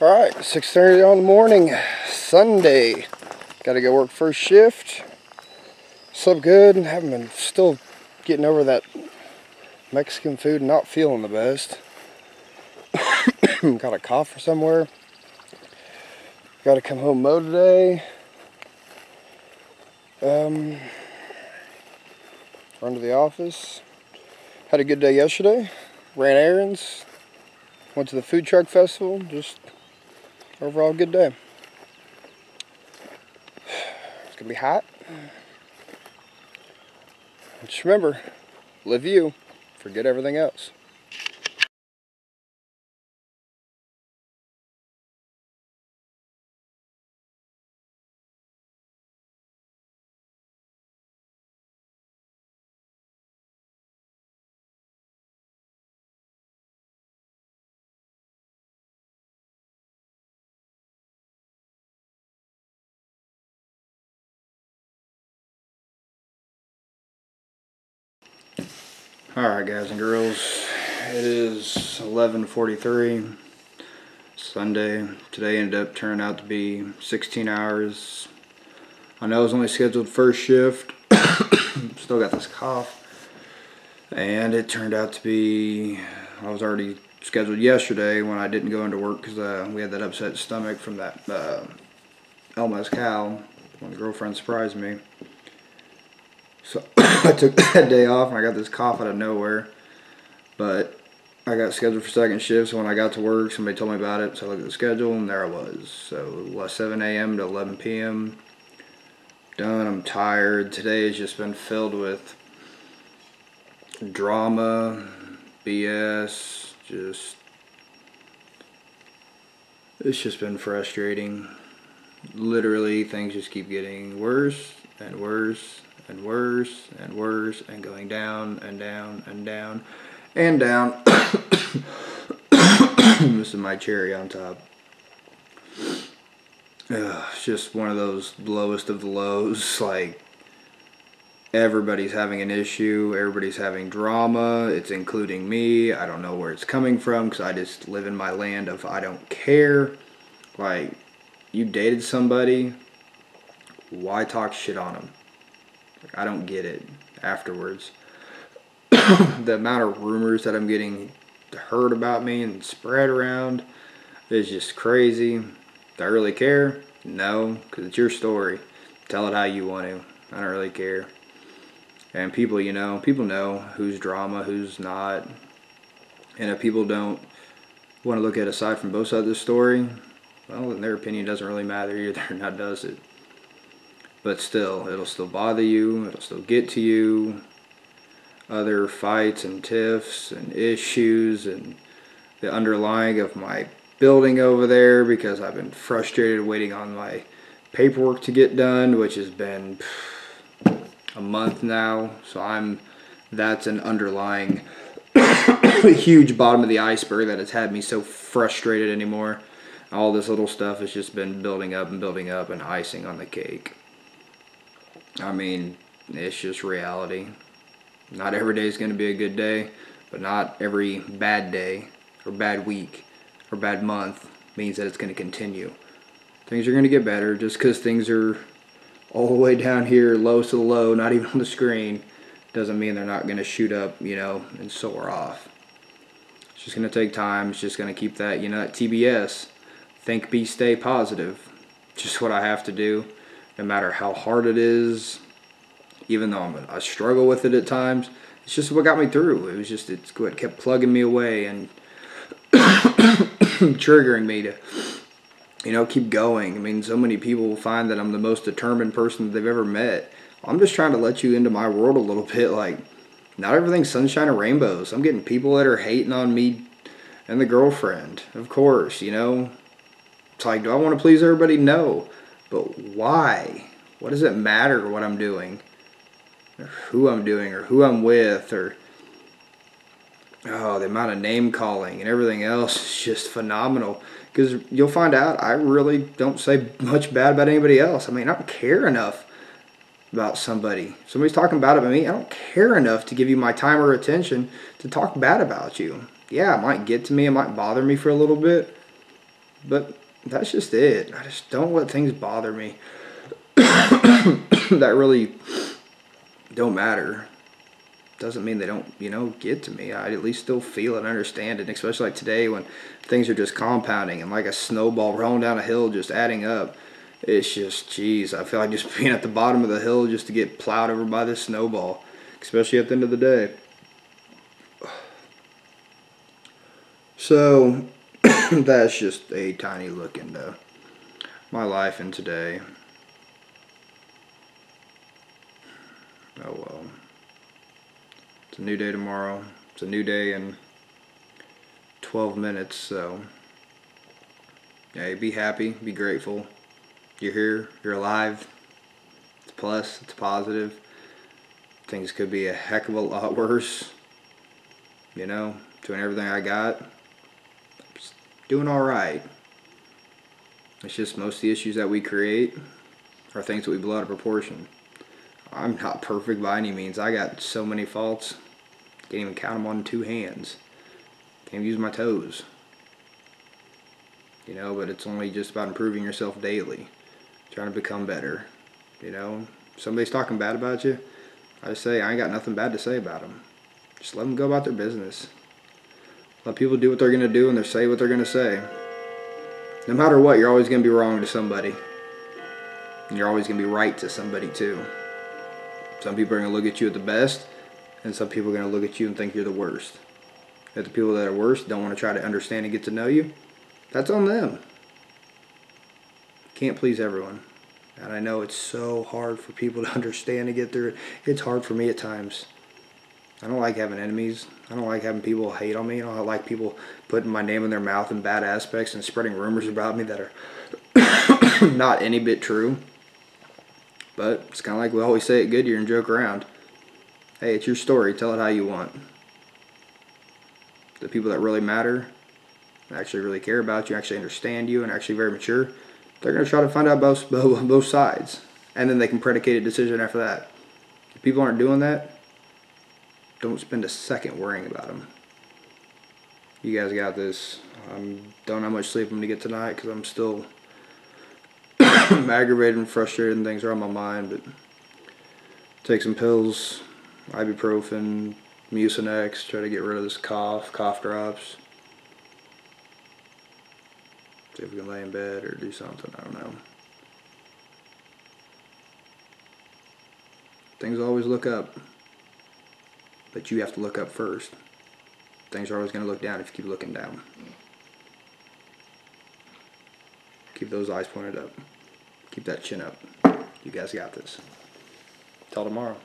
All right, 6.30 on the morning, Sunday. Got to go work first shift. Slept good haven't been still getting over that Mexican food not feeling the best. Got a cough or somewhere. Got to come home mow today. Um, run to the office. Had a good day yesterday. Ran errands. Went to the food truck festival. Just overall good day. It's gonna be hot. Just remember, live you, forget everything else. Alright guys and girls, it is 11.43, Sunday. Today ended up turning out to be 16 hours. I know I was only scheduled first shift, still got this cough. And it turned out to be, I was already scheduled yesterday when I didn't go into work because uh, we had that upset stomach from that uh, El Mezcal when the girlfriend surprised me. So I took that day off and I got this cough out of nowhere. But I got scheduled for second shift, so when I got to work, somebody told me about it. So I looked at the schedule and there I was. So 7 a.m. to 11 p.m. Done. I'm tired. Today has just been filled with drama, BS, just. It's just been frustrating. Literally, things just keep getting worse and worse and worse and worse and going down and down and down and down. this is my cherry on top. Ugh, it's just one of those lowest of the lows. Like, everybody's having an issue, everybody's having drama, it's including me. I don't know where it's coming from because I just live in my land of I don't care. Like, you dated somebody, why talk shit on them? I don't get it afterwards. the amount of rumors that I'm getting heard about me and spread around is just crazy. Do I really care? No, because it's your story. Tell it how you want to. I don't really care. And people, you know, people know who's drama, who's not. And if people don't want to look at aside from both sides of the story, well, then their opinion doesn't really matter either, not does it but still, it'll still bother you, it'll still get to you. Other fights and tiffs and issues and the underlying of my building over there because I've been frustrated waiting on my paperwork to get done, which has been a month now. So I'm that's an underlying huge bottom of the iceberg that has had me so frustrated anymore. All this little stuff has just been building up and building up and icing on the cake. I mean, it's just reality. Not every day is going to be a good day, but not every bad day or bad week or bad month means that it's going to continue. Things are going to get better just because things are all the way down here, lowest of the low, not even on the screen, doesn't mean they're not going to shoot up, you know, and soar off. It's just going to take time. It's just going to keep that, you know, that TBS. Think, be, stay positive. Just what I have to do no matter how hard it is, even though I'm, I struggle with it at times. It's just what got me through. It was just it's what kept plugging me away and triggering me to, you know, keep going. I mean, so many people find that I'm the most determined person they've ever met. I'm just trying to let you into my world a little bit. Like, not everything's sunshine and rainbows. I'm getting people that are hating on me and the girlfriend, of course, you know. It's like, do I want to please everybody? No. But why? What does it matter what I'm doing? Or who I'm doing or who I'm with or oh the amount of name calling and everything else is just phenomenal because you'll find out I really don't say much bad about anybody else. I mean I don't care enough about somebody. Somebody's talking bad about me. I don't care enough to give you my time or attention to talk bad about you. Yeah, it might get to me. It might bother me for a little bit. But that's just it. I just don't let things bother me that really don't matter. Doesn't mean they don't, you know, get to me. I at least still feel and understand it, especially like today when things are just compounding and like a snowball rolling down a hill, just adding up. It's just, geez, I feel like just being at the bottom of the hill just to get plowed over by this snowball, especially at the end of the day. So, that's just a tiny look into my life and today. Oh well. It's a new day tomorrow. It's a new day in 12 minutes, so hey, be happy, be grateful. You're here, you're alive. It's plus, it's positive. Things could be a heck of a lot worse. You know, doing everything I got doing all right. It's just most of the issues that we create are things that we blow out of proportion. I'm not perfect by any means. I got so many faults. Can't even count them on two hands. Can't use my toes. You know, but it's only just about improving yourself daily. Trying to become better. You know, somebody's talking bad about you. I just say, I ain't got nothing bad to say about them. Just let them go about their business. Let people do what they're going to do and they say what they're going to say. No matter what, you're always going to be wrong to somebody. And you're always going to be right to somebody too. Some people are going to look at you at the best, and some people are going to look at you and think you're the worst. If the people that are worst don't want to try to understand and get to know you, that's on them. Can't please everyone. And I know it's so hard for people to understand and get through it. It's hard for me at times. I don't like having enemies. I don't like having people hate on me. I don't like people putting my name in their mouth in bad aspects and spreading rumors about me that are not any bit true. But it's kind of like we always say at Goodyear and joke around. Hey, it's your story. Tell it how you want. The people that really matter, actually really care about you, actually understand you, and actually very mature, they're going to try to find out both, both sides. And then they can predicate a decision after that. If people aren't doing that, don't spend a second worrying about them. You guys got this. I don't have much sleep I'm going to get tonight because I'm still aggravated and frustrated and things are on my mind. But take some pills, ibuprofen, Mucinex, try to get rid of this cough, cough drops. See if we can lay in bed or do something. I don't know. Things always look up. But you have to look up first. Things are always going to look down if you keep looking down. Keep those eyes pointed up. Keep that chin up. You guys got this. Till tomorrow.